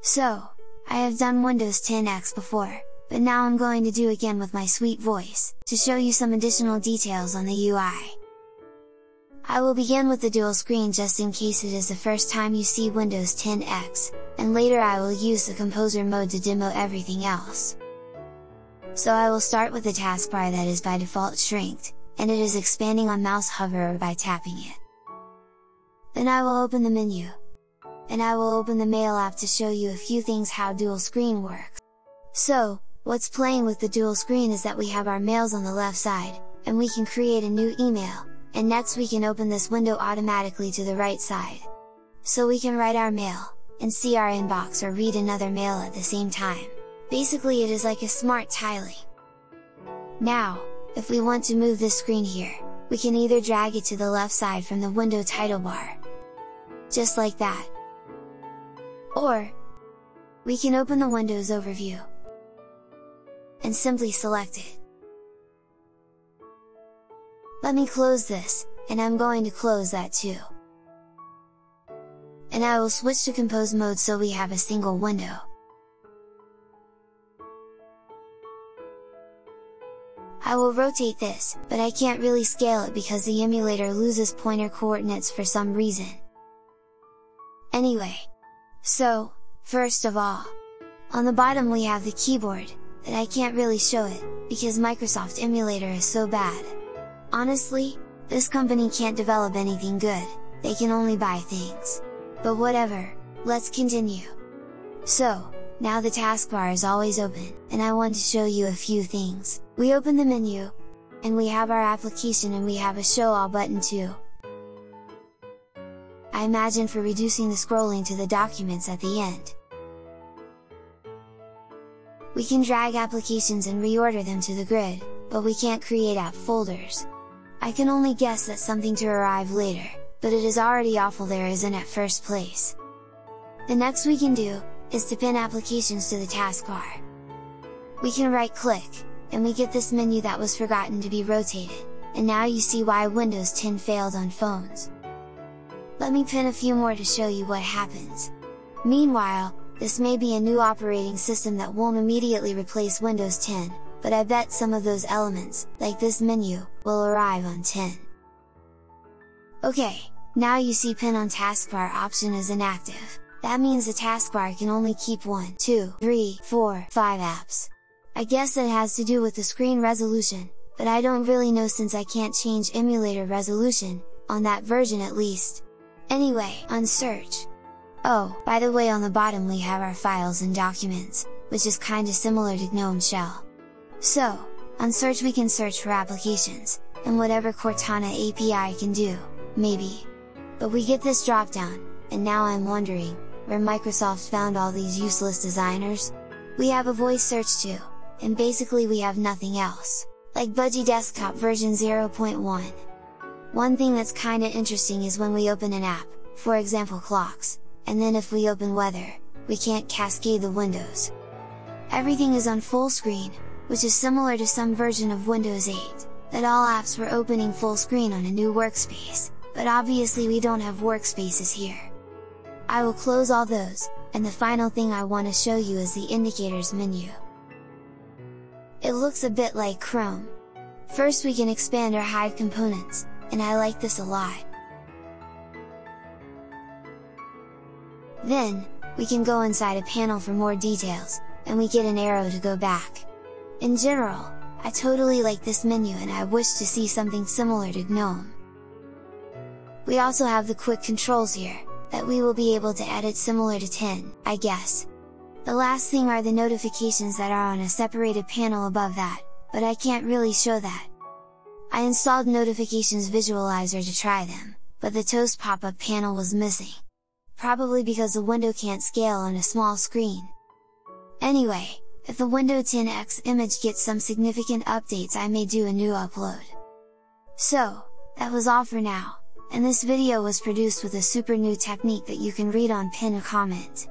So, I have done Windows 10X before, but now I'm going to do again with my sweet voice, to show you some additional details on the UI. I will begin with the dual screen just in case it is the first time you see Windows 10X, and later I will use the composer mode to demo everything else. So I will start with the taskbar that is by default shrinked, and it is expanding on mouse hover or by tapping it. Then I will open the menu, and I will open the mail app to show you a few things how dual screen works. So, what's playing with the dual screen is that we have our mails on the left side, and we can create a new email, and next we can open this window automatically to the right side. So we can write our mail, and see our inbox or read another mail at the same time. Basically it is like a smart tiling. Now, if we want to move this screen here, we can either drag it to the left side from the window title bar. Just like that. Or, we can open the Windows overview, and simply select it. Let me close this, and I'm going to close that too. And I will switch to compose mode so we have a single window. I will rotate this, but I can't really scale it because the emulator loses pointer coordinates for some reason. Anyway, so, first of all, on the bottom we have the keyboard, that I can't really show it, because Microsoft emulator is so bad. Honestly, this company can't develop anything good, they can only buy things. But whatever, let's continue. So, now the taskbar is always open, and I want to show you a few things. We open the menu, and we have our application and we have a show all button too. I imagine for reducing the scrolling to the documents at the end. We can drag applications and reorder them to the grid, but we can't create app folders. I can only guess that something to arrive later, but it is already awful there isn't at first place. The next we can do, is to pin applications to the taskbar. We can right click, and we get this menu that was forgotten to be rotated, and now you see why Windows 10 failed on phones. Let me pin a few more to show you what happens. Meanwhile, this may be a new operating system that won't immediately replace Windows 10, but I bet some of those elements, like this menu, will arrive on 10. Okay, now you see pin on taskbar option is inactive, that means the taskbar can only keep 1, 2, 3, 4, 5 apps. I guess that has to do with the screen resolution, but I don't really know since I can't change emulator resolution, on that version at least. Anyway, on search. Oh, by the way on the bottom we have our files and documents, which is kinda similar to GNOME Shell. So, on search we can search for applications, and whatever Cortana API can do, maybe. But we get this dropdown, and now I'm wondering, where Microsoft found all these useless designers? We have a voice search too, and basically we have nothing else, like Budgie Desktop version 0.1. One thing that's kinda interesting is when we open an app, for example clocks, and then if we open weather, we can't cascade the windows. Everything is on full screen, which is similar to some version of Windows 8, that all apps were opening full screen on a new workspace, but obviously we don't have workspaces here. I will close all those, and the final thing I want to show you is the indicators menu. It looks a bit like Chrome. First we can expand or hide components, and I like this a lot. Then, we can go inside a panel for more details, and we get an arrow to go back. In general, I totally like this menu and I wish to see something similar to GNOME. We also have the quick controls here, that we will be able to edit similar to 10, I guess. The last thing are the notifications that are on a separated panel above that, but I can't really show that. I installed Notifications Visualizer to try them, but the Toast pop-up panel was missing. Probably because the window can't scale on a small screen. Anyway, if the Windows 10X image gets some significant updates I may do a new upload. So, that was all for now and this video was produced with a super new technique that you can read on pin a comment.